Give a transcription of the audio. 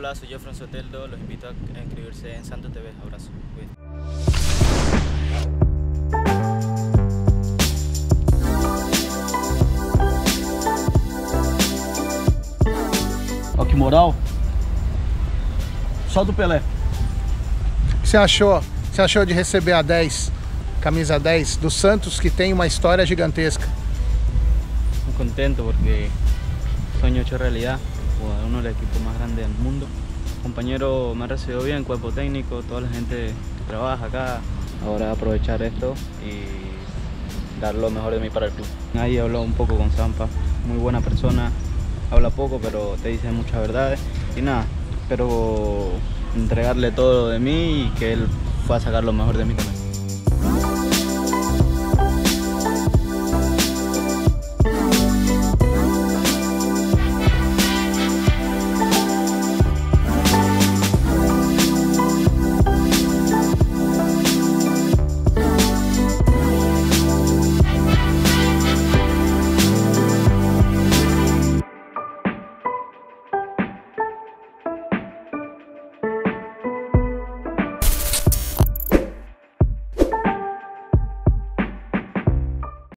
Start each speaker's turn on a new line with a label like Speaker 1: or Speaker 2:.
Speaker 1: Hola, soy Jeffrey Soteldo, los invito a inscribirse en Santo TV. Abrazo.
Speaker 2: Ó que moral. Só do Pelé.
Speaker 3: O que você achou? Você achou de receber a 10, camisa 10 do Santos, que tem uma história gigantesca?
Speaker 1: Contento porque sueño hecho realidad, jugar uno de los equipos más grandes del mundo. Compañero me ha recibido bien, cuerpo técnico, toda la gente que trabaja acá. Ahora aprovechar esto y dar lo mejor de mí para el club. Ahí habló un poco con Zampa, muy buena persona, habla poco pero te dice muchas verdades y nada, espero entregarle todo de mí y que él pueda sacar lo mejor de mí también.